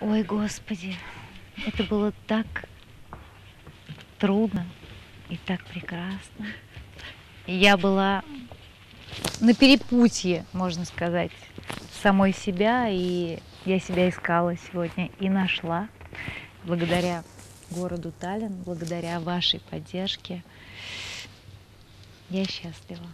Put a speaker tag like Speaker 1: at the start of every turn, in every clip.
Speaker 1: Ой, Господи, это было так трудно и так прекрасно. Я была на перепутье, можно сказать, самой себя, и я себя искала сегодня и нашла благодаря городу Таллин, благодаря вашей поддержке. Я счастлива.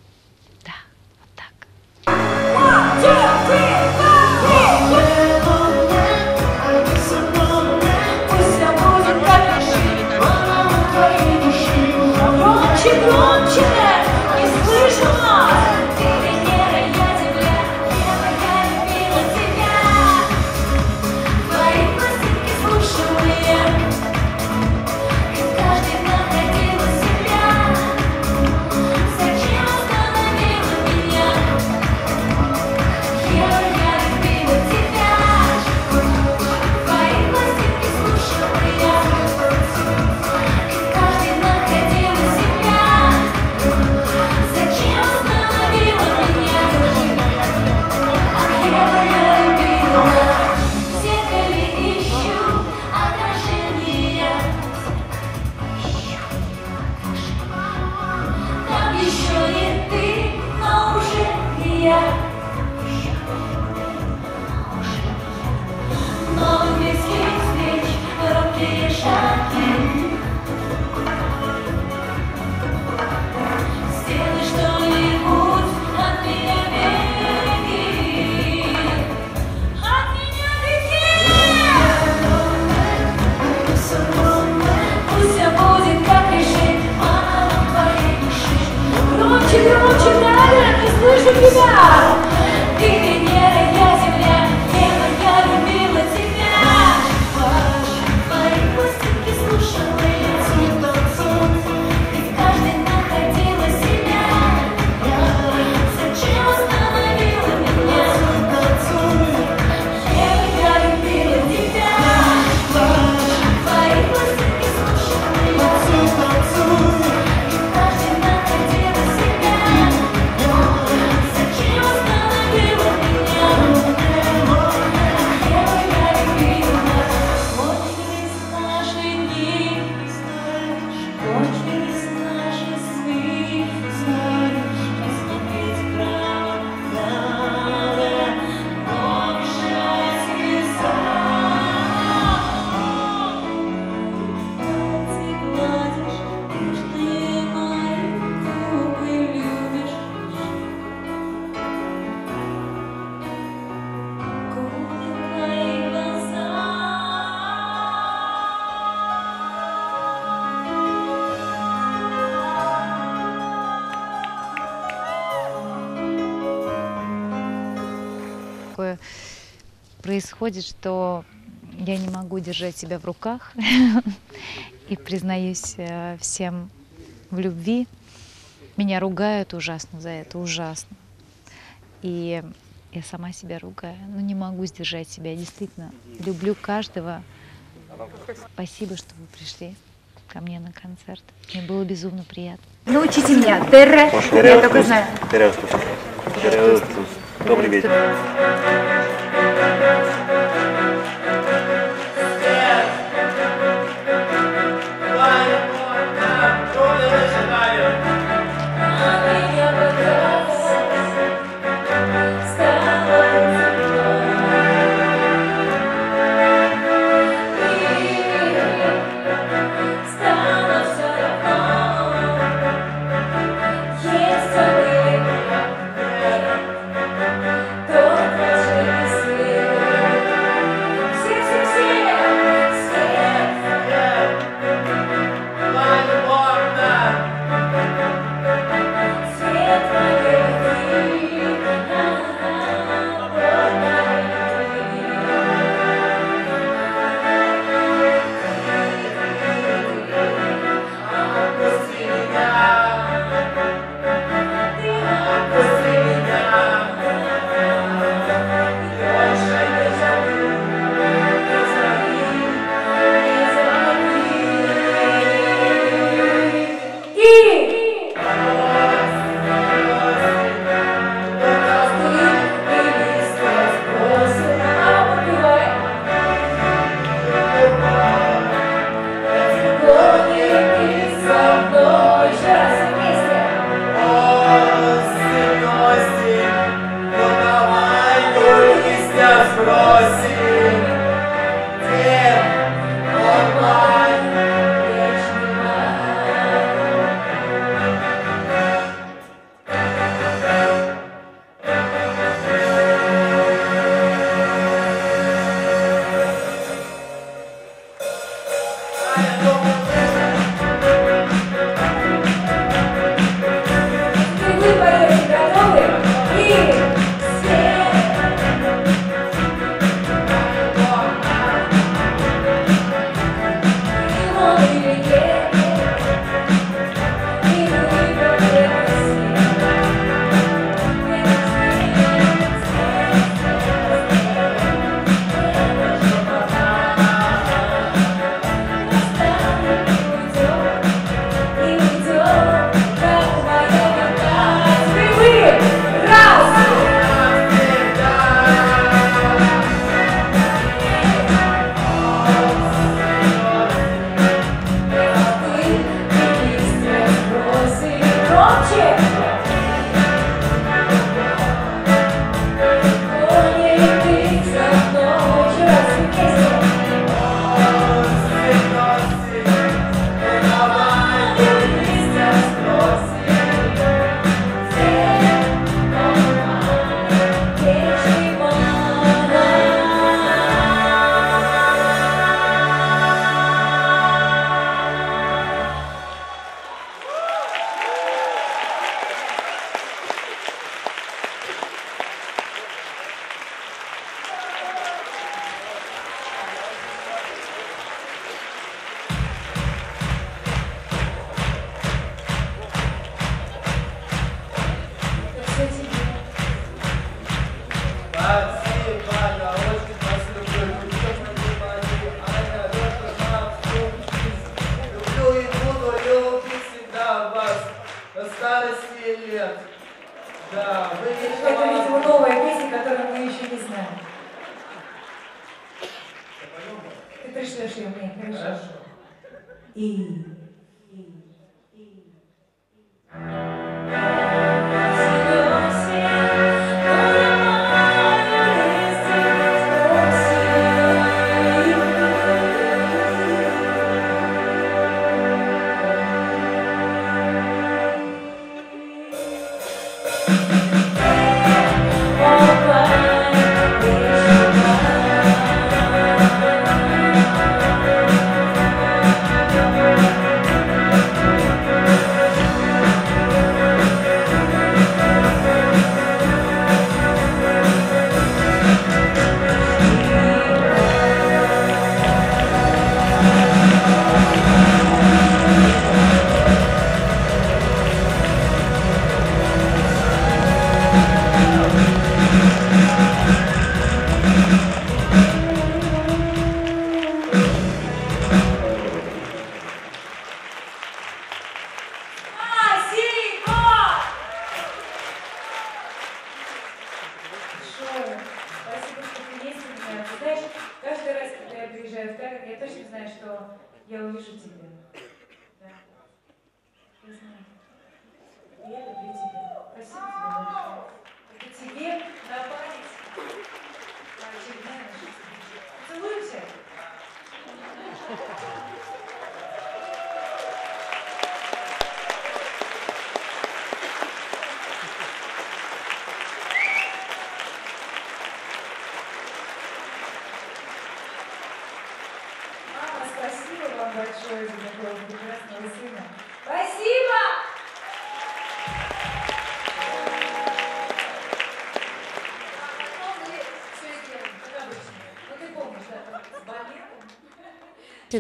Speaker 1: Происходит, что я не могу держать себя в руках и признаюсь э, всем в любви. Меня ругают ужасно за это, ужасно. И я сама себя ругаю, но не могу сдержать себя. Я действительно люблю каждого. Спасибо, что вы пришли ко мне на концерт. Мне было безумно приятно.
Speaker 2: Научите меня. Терре. Я только знаю.
Speaker 3: Добрый вечер.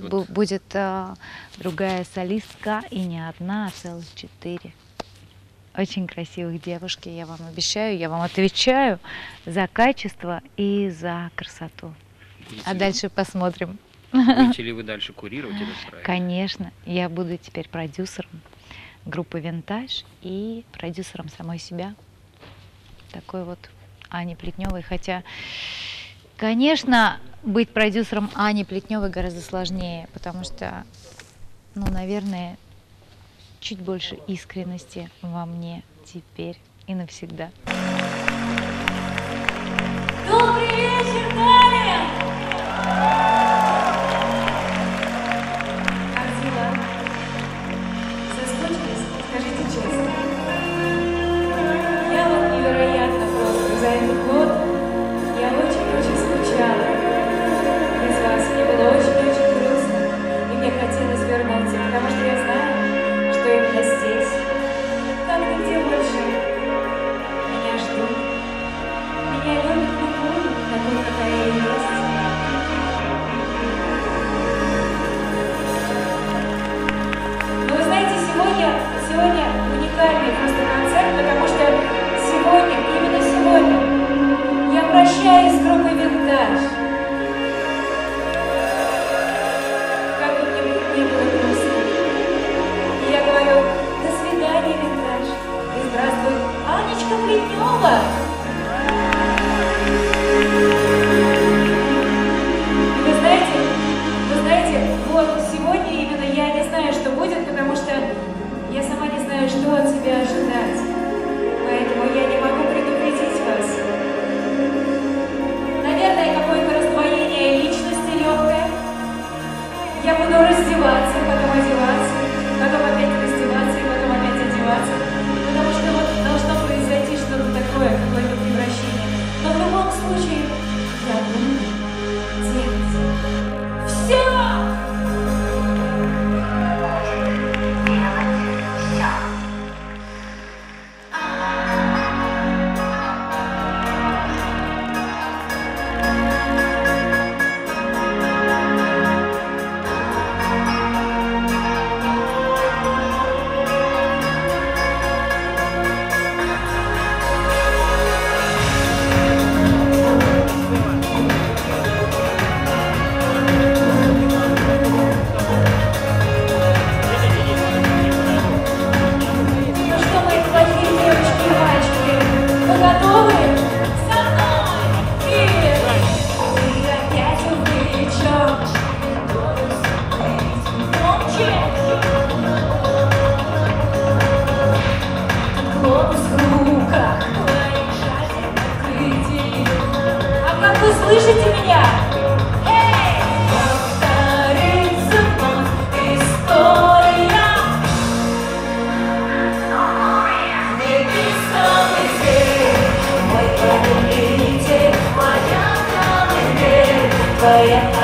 Speaker 1: Балетом.
Speaker 4: Бу- Будет а, другая солистка, и не одна, а целых четыре. Очень красивых девушки, я вам обещаю, я вам отвечаю за качество и за красоту.
Speaker 5: Будете
Speaker 4: А
Speaker 5: ли-
Speaker 4: дальше посмотрим.
Speaker 5: Будете ли вы дальше курировать этот проект?
Speaker 4: Конечно, я буду теперь продюсером группы «Винтаж» и продюсером самой себя. Такой вот Ани Плетневой. Хотя, конечно, быть продюсером Ани Плетневой гораздо сложнее, потому что, ну, наверное, чуть больше искренности во мне теперь и навсегда.
Speaker 1: doing your work. Bye.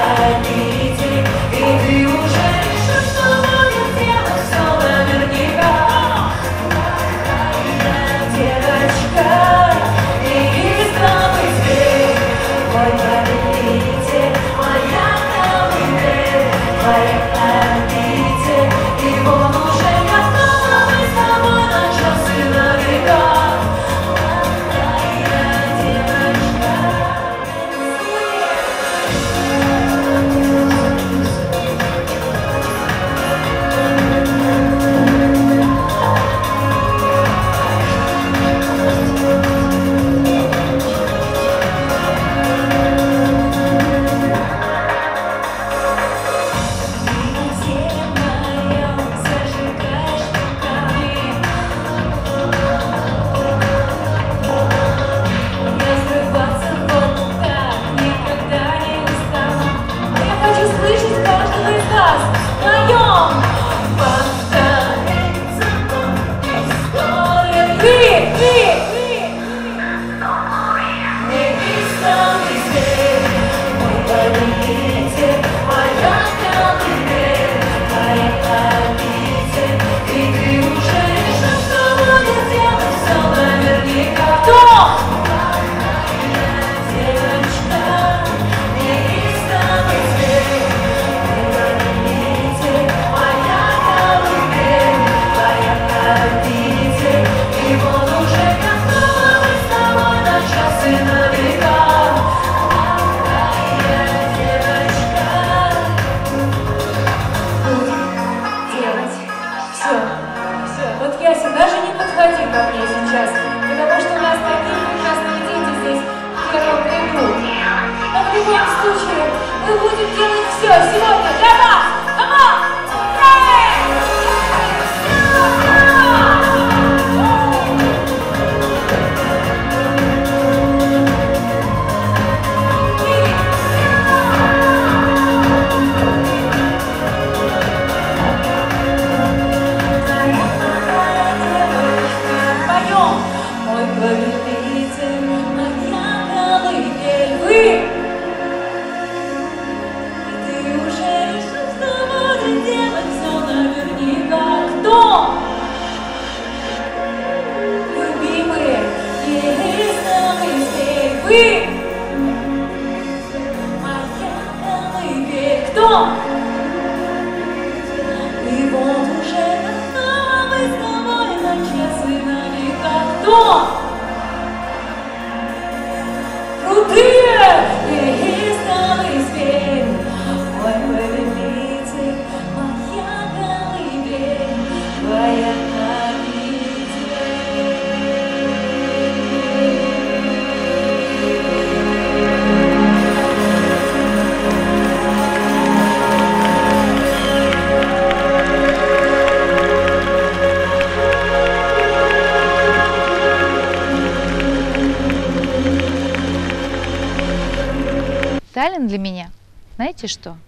Speaker 1: для
Speaker 4: меня, знаете что?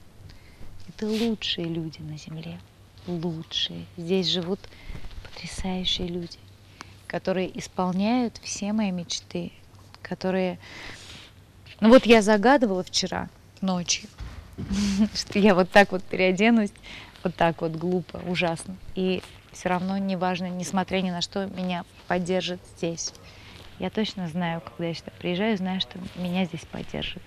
Speaker 4: Это лучшие люди на Земле, лучшие. Здесь живут потрясающие люди, которые исполняют все мои мечты, которые... Ну вот я загадывала вчера ночью, что я вот так вот переоденусь, вот так вот глупо, ужасно. И все равно, неважно, несмотря ни на что, меня поддержат здесь. Я точно знаю, когда я сюда приезжаю, знаю, что меня здесь поддержат.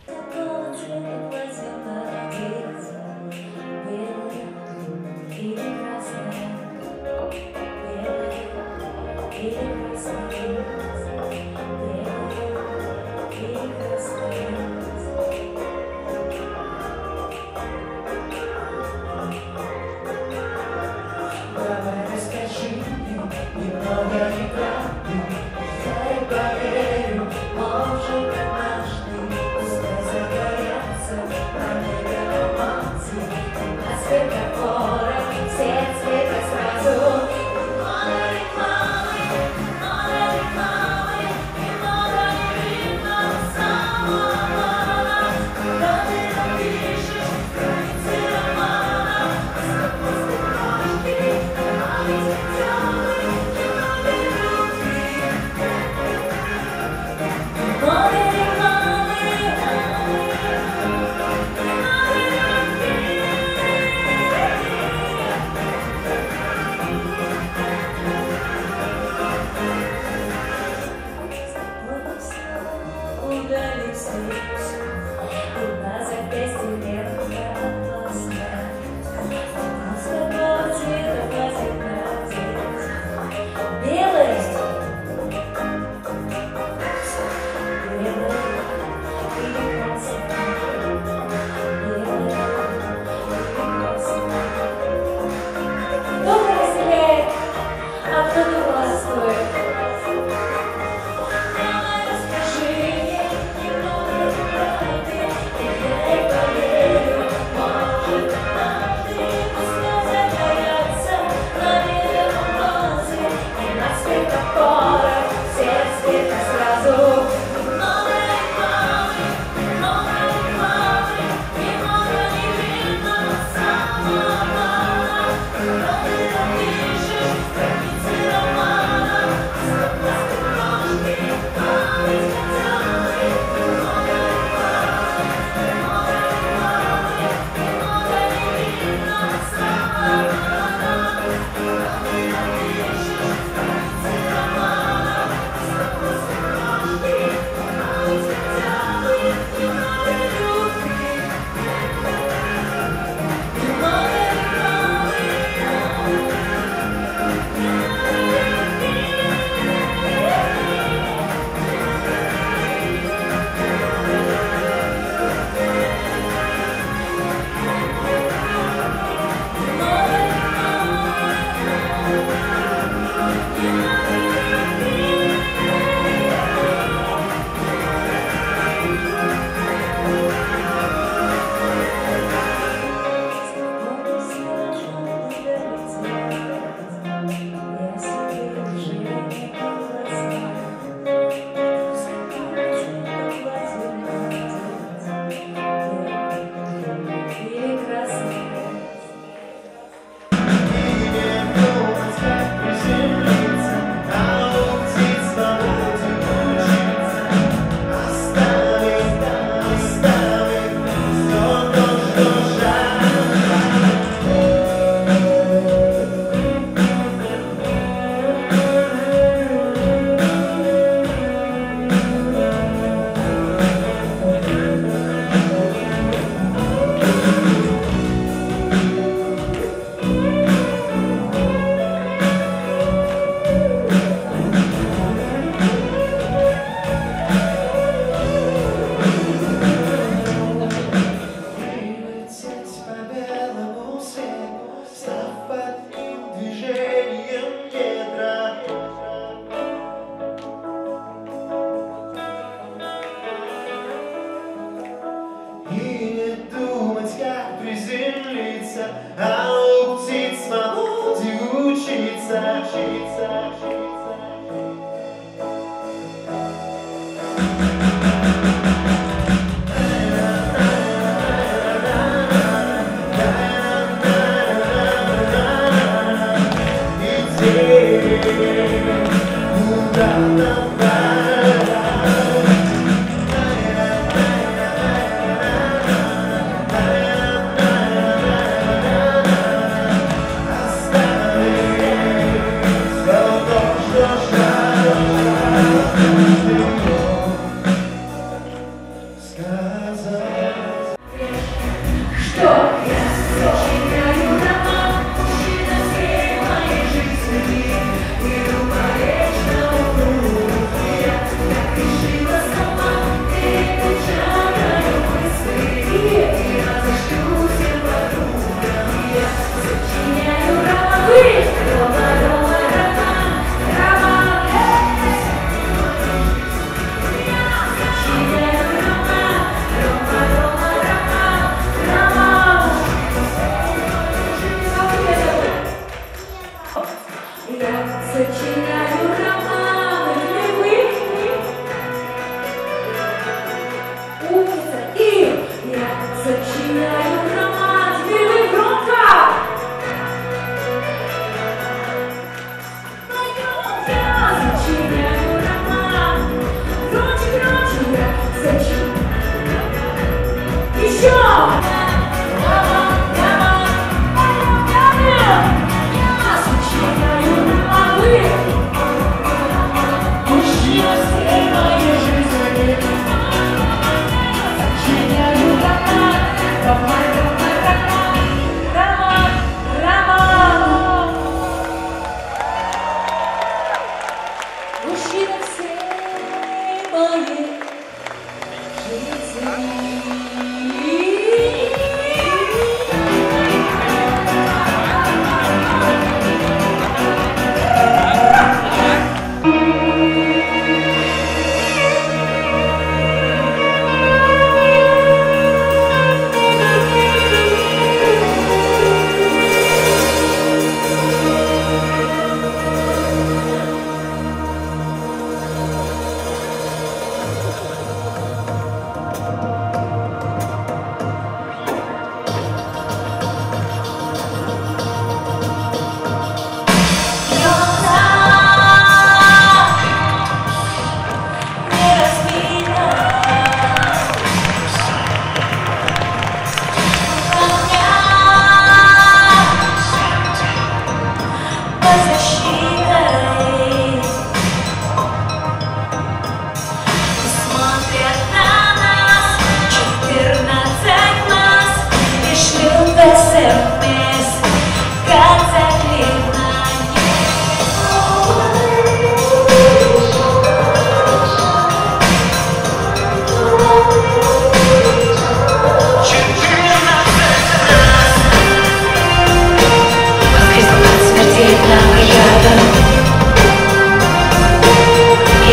Speaker 1: Сказать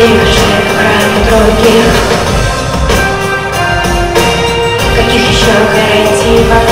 Speaker 6: время ждет край других Каких еще гарантий?